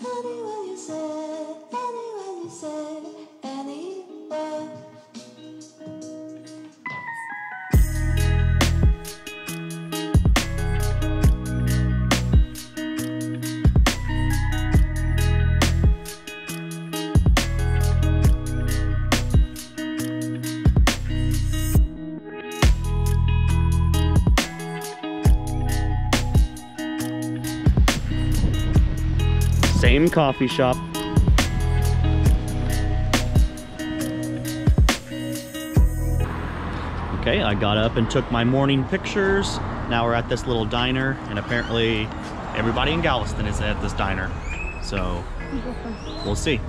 Anywhere you say, Same coffee shop. Okay, I got up and took my morning pictures. Now we're at this little diner, and apparently everybody in Galveston is at this diner. So we'll see.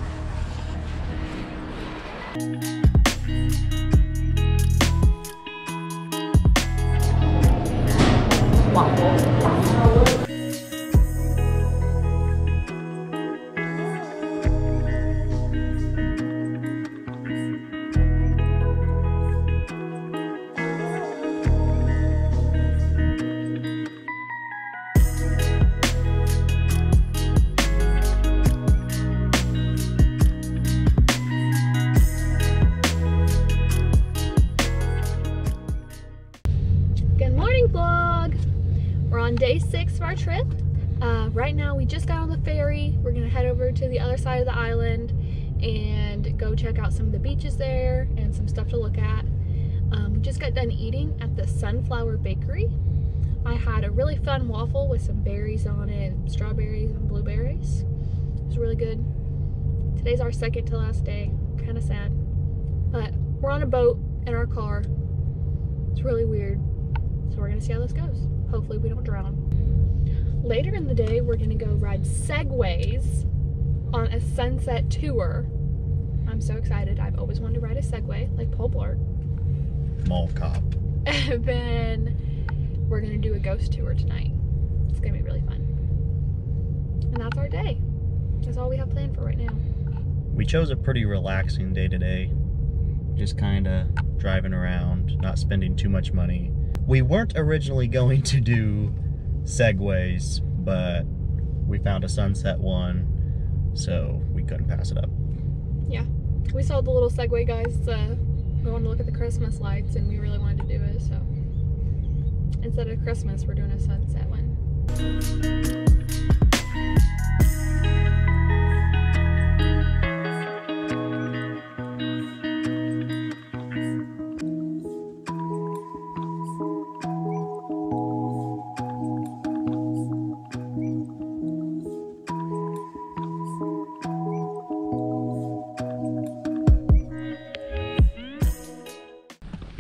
Side of the island and go check out some of the beaches there and some stuff to look at. Um, we just got done eating at the Sunflower Bakery. I had a really fun waffle with some berries on it, strawberries and blueberries. It was really good. Today's our second to last day. Kind of sad, but we're on a boat in our car. It's really weird. So we're gonna see how this goes. Hopefully we don't drown. Later in the day, we're gonna go ride segways on a sunset tour. I'm so excited. I've always wanted to ride a Segway, like Paul Blart. Mall cop. And then we're gonna do a ghost tour tonight. It's gonna be really fun. And that's our day. That's all we have planned for right now. We chose a pretty relaxing day today. Just kind of driving around, not spending too much money. We weren't originally going to do segways, but we found a sunset one, so we couldn't pass it up. Yeah, we saw the little Segway guys. Uh, we wanted to look at the Christmas lights, and we really wanted to do it. So instead of Christmas, we're doing a sunset one.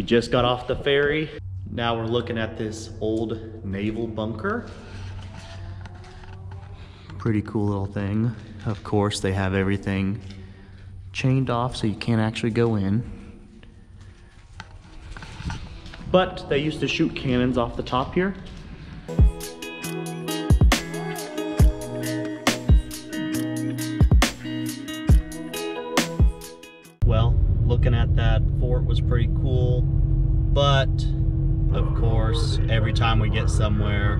Just got off the ferry. Now we're looking at this old naval bunker. Pretty cool little thing. Of course, they have everything chained off so you can't actually go in. But they used to shoot cannons off the top here. Time we get somewhere,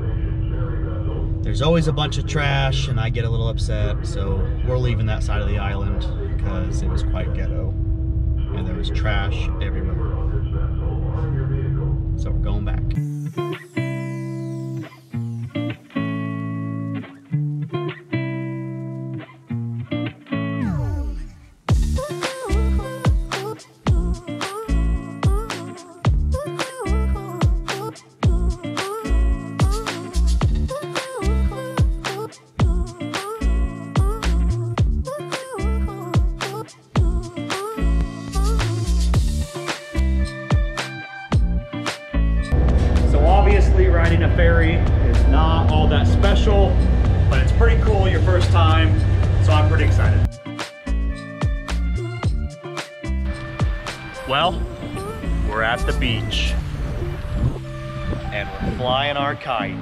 there's always a bunch of trash and I get a little upset, so we're leaving that side of the island because it was quite ghetto and there was trash everywhere. So we're going back. Well, we're at the beach and we're flying our kite.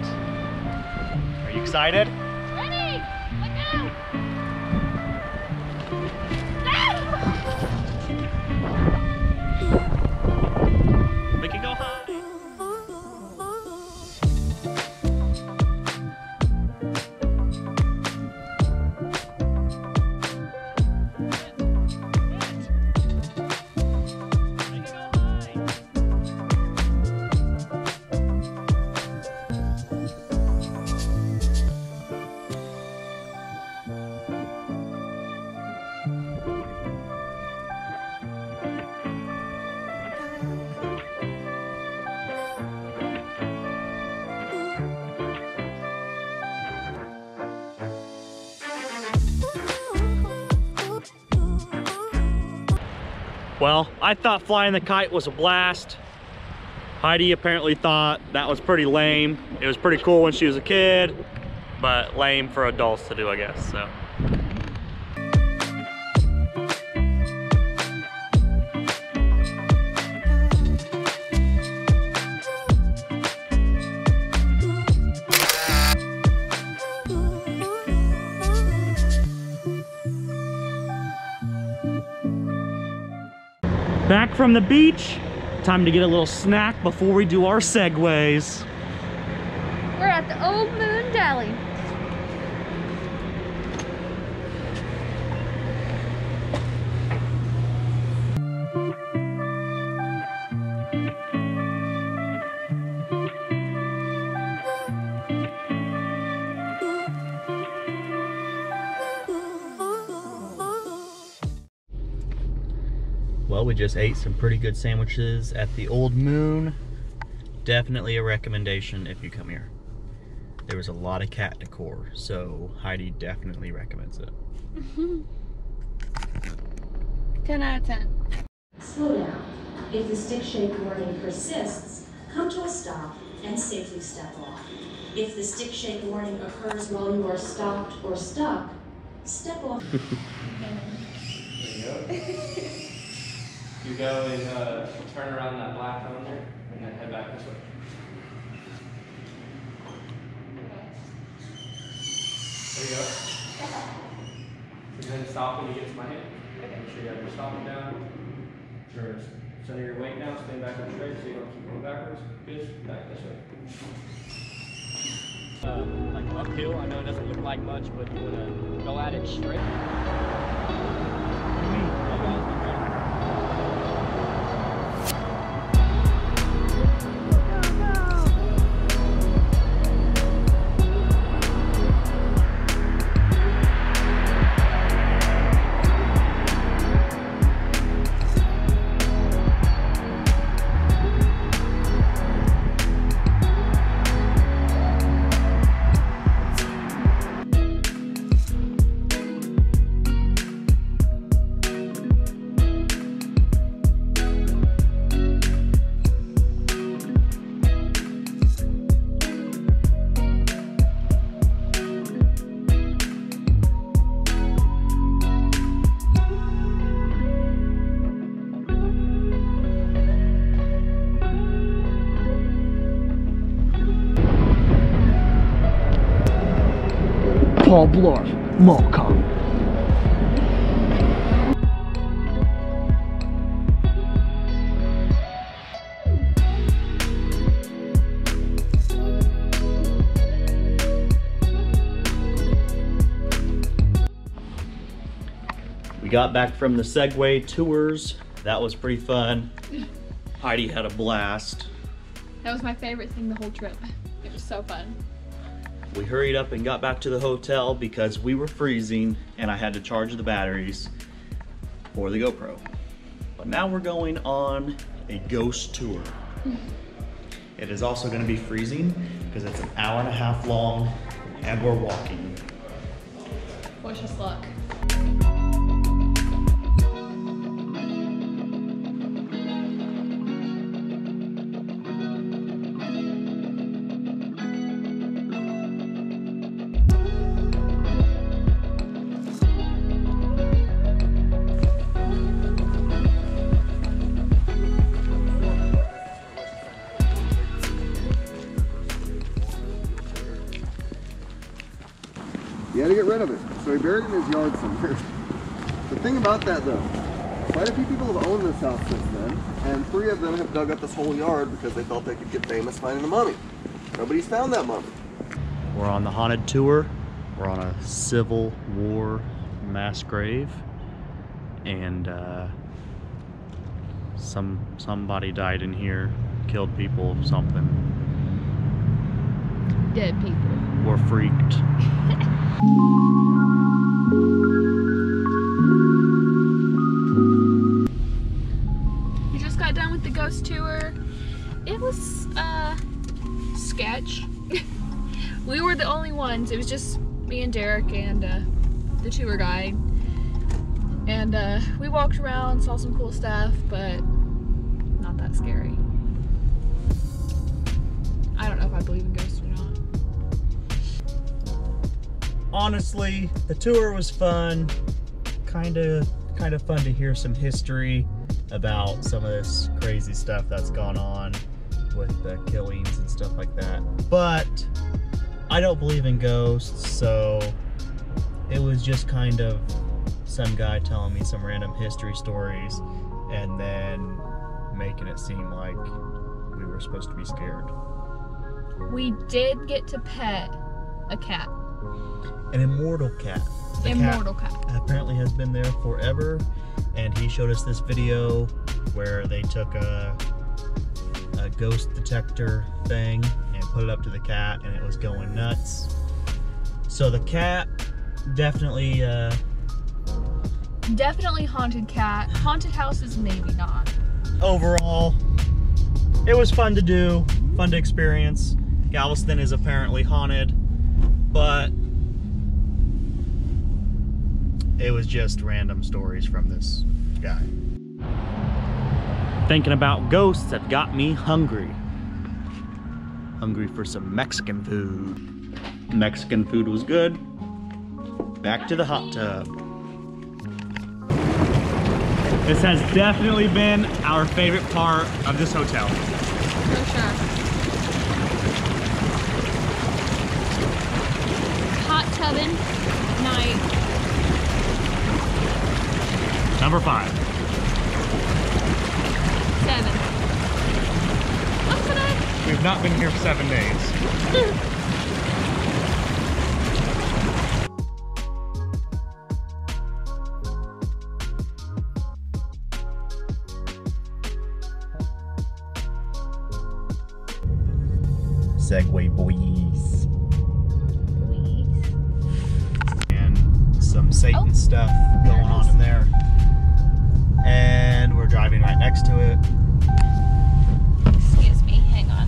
Are you excited? Well, I thought flying the kite was a blast. Heidi apparently thought that was pretty lame. It was pretty cool when she was a kid, but lame for adults to do, I guess, so. From the beach. Time to get a little snack before we do our segways. We're at the Old Moon Deli. Well, we just ate some pretty good sandwiches at the Old Moon. Definitely a recommendation if you come here. There was a lot of cat decor, so Heidi definitely recommends it. 10 out of 10. Slow down. If the stick shake warning persists, come to a stop and safely step off. If the stick shake warning occurs while you are stopped or stuck, step off. You go. and uh, turn around that black cone there, and then head back this way. There you go. Going to stop when you get to my hand. Make sure you have your stopping down. Sure. Center your weight down, stand back up straight, so you don't keep going backwards. Good. Back this way. uh, like uphill. I know it doesn't look like much, but you want to go at it straight. Paul Blart, Mall Cop. We got back from the Segway tours. That was pretty fun. Heidi had a blast. That was my favorite thing the whole trip. It was so fun. We hurried up and got back to the hotel because we were freezing and I had to charge the batteries for the GoPro. But now we're going on a ghost tour. It is also going to be freezing because it's an hour and a half long and we're walking. Wish us luck. He buried it in his yard somewhere. the thing about that though, quite a few people have owned this house since then, and three of them have dug up this whole yard because they thought they could get famous finding a mummy. Nobody's found that mummy. We're on the haunted tour. We're on a Civil War mass grave, and uh, some somebody died in here, killed people, something. Dead people. We're freaked. Uh sketch. we were the only ones. It was just me and Derek and uh, the tour guide. And uh, we walked around, saw some cool stuff, but not that scary. I don't know if I believe in ghosts or not. honestly, the tour was fun. Kind of, kind of fun to hear some history about some of this crazy stuff that's gone on with the killings and stuff like that. But I don't believe in ghosts, so it was just kind of some guy telling me some random history stories and then making it seem like we were supposed to be scared. We did get to pet a cat, An immortal cat. The immortal cat. apparently has been there forever and he showed us this video where they took a ghost detector thing and put it up to the cat and it was going nuts so the cat definitely uh, Definitely haunted cat. Haunted houses, maybe not. overall it was fun to do fun to experience galveston is apparently haunted but it was just random stories from this guy thinking about ghosts have got me hungry. Hungry for some mexican food. Mexican food was good. Back to the hot tub. This has definitely been our favorite part of this hotel. For sure. Hot tubbing night. number five Seven. What's today? we've not been here for seven days Segway boys. And some Satan Oh, stuff going on in there. And we're driving right next to it. Excuse me, hang on.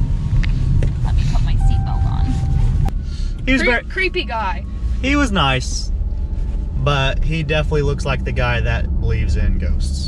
Let me put my seatbelt on. He was Cre- creepy guy. he was nice, but he definitely looks like the guy that believes in ghosts.